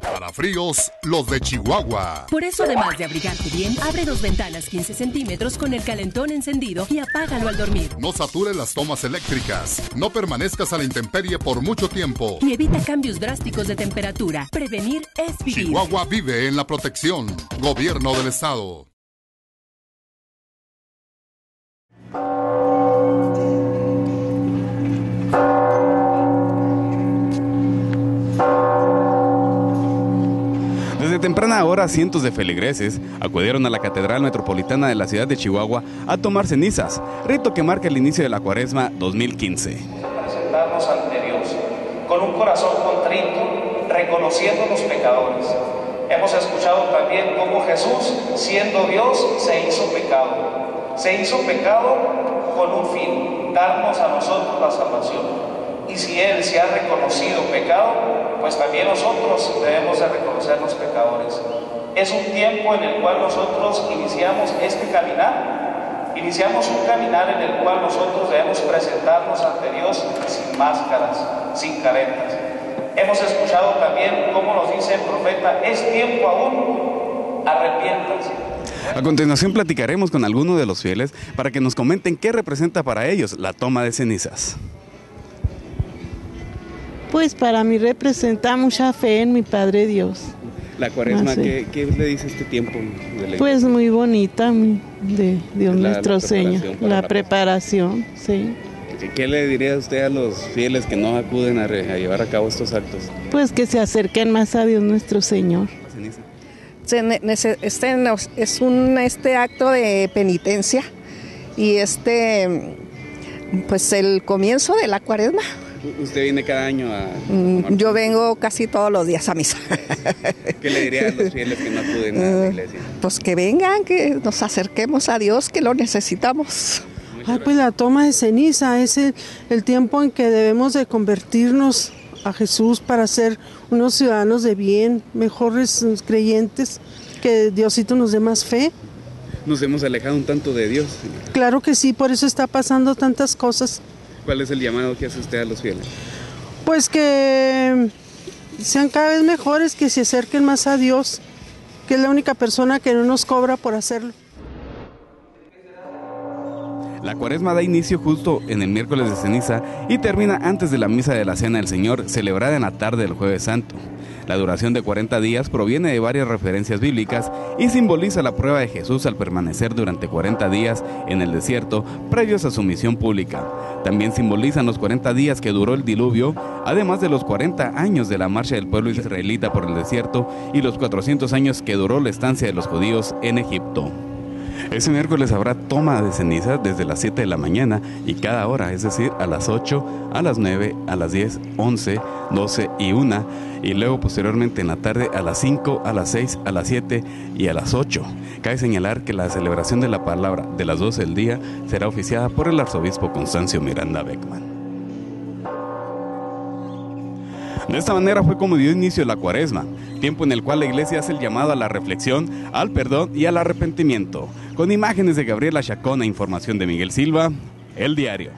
Para fríos, los de Chihuahua. Por eso, además de abrigarte bien, abre dos ventanas 15 centímetros con el calentón encendido y apágalo al dormir. No sature las tomas eléctricas. No permanezcas a la intemperie por mucho tiempo. Y evita cambios drásticos de temperatura. Prevenir es vivir. Chihuahua vive en la protección. Gobierno del Estado. Temprana hora, cientos de feligreses acudieron a la Catedral Metropolitana de la ciudad de Chihuahua a tomar cenizas, rito que marca el inicio de la Cuaresma 2015. Presentarnos ante Dios con un corazón contrito, reconociendo los pecadores. Hemos escuchado también cómo Jesús, siendo Dios, se hizo pecado. Se hizo pecado con un fin, darnos a nosotros la salvación. Y si Él se ha reconocido pecado, pues también nosotros debemos de reconocernos pecadores. Es un tiempo en el cual nosotros iniciamos este caminar. Iniciamos un caminar en el cual nosotros debemos presentarnos ante Dios sin máscaras, sin caretas. Hemos escuchado también cómo nos dice el profeta, es tiempo aún, arrepiéntanse. A continuación platicaremos con algunos de los fieles para que nos comenten qué representa para ellos la toma de cenizas. Pues para mí representa mucha fe en mi Padre Dios. La cuaresma, Ah, sí. ¿qué, qué le dice este tiempo? de la- Pues muy bonita mi- de Dios La- nuestro la Señor. La la preparación, sí. ¿Qué, qué le diría usted a los fieles que no acuden a, re- a llevar a cabo estos actos? Pues que se acerquen más a Dios nuestro Señor. Este es un este acto de penitencia y este pues el comienzo de la cuaresma. ¿Usted viene cada año a... Mm, tomar- Yo vengo casi todos los días a misa. ¿Qué le diría a los fieles que no acuden a la iglesia? Pues que vengan, que nos acerquemos a Dios, que lo necesitamos. Ay, pues la toma de ceniza es el, el tiempo en que debemos de convertirnos a Jesús para ser unos ciudadanos de bien, mejores eh, creyentes, que Diosito nos dé más fe. Nos hemos alejado un tanto de Dios. Claro que sí, por eso está pasando tantas cosas. ¿Cuál es el llamado que hace usted a los fieles? Pues que sean cada vez mejores, que se acerquen más a Dios, que es la única persona que no nos cobra por hacerlo. La cuaresma da inicio justo en el miércoles de ceniza y termina antes de la misa de la Cena del Señor, celebrada en la tarde del Jueves Santo. La duración de 40 días proviene de varias referencias bíblicas y simboliza la prueba de Jesús al permanecer durante 40 días en el desierto previos a su misión pública. También simbolizan los 40 días que duró el diluvio, además de los 40 años de la marcha del pueblo israelita por el desierto y los 400 años que duró la estancia de los judíos en Egipto. Ese miércoles habrá toma de ceniza desde las 7 de la mañana y cada hora, es decir, a las 8, a las 9, a las 10, 11, 12 y 1, y luego posteriormente en la tarde a las 5, a las 6, a las 7 y a las 8. Cabe señalar que la celebración de la palabra de las 12 del día será oficiada por el arzobispo Constancio Miranda Beckman. De esta manera fue como dio inicio la cuaresma, tiempo en el cual la iglesia hace el llamado a la reflexión, al perdón y al arrepentimiento. Con imágenes de Gabriela Chacón e información de Miguel Silva, El Diario.